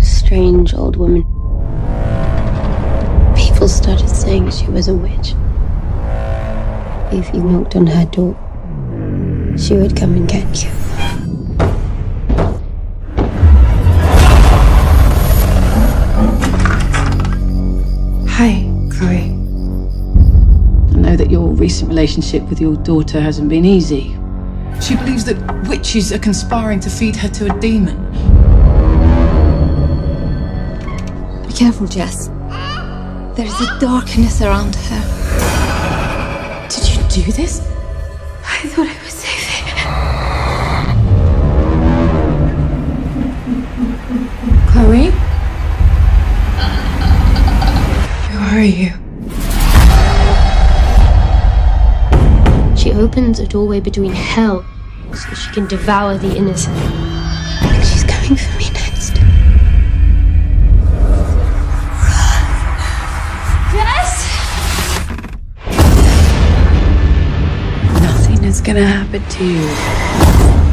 strange old woman. People started saying she was a witch. If you knocked on her door, she would come and get you. Hi, Chloe. I know that your recent relationship with your daughter hasn't been easy. She believes that witches are conspiring to feed her to a demon. Be careful, Jess. There is a darkness around her. Did you do this? I thought I opens a doorway between hell so she can devour the innocent. She's coming for me next. Yes! Nothing is gonna happen to you.